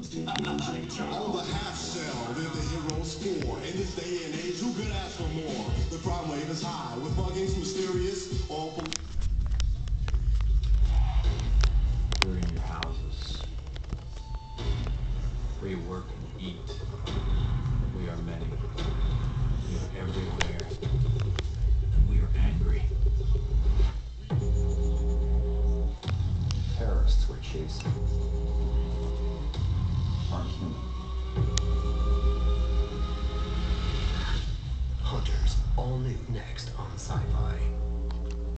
On the half shell, they're the heroes for. In this day and age, who could ask for more? The crime wave is high, with buggings mysterious. All police. We're in your houses. Where you work and eat. We are many. We are everywhere. And we are angry. Terrorists we're chasing aren't human. Hunters, all new next on.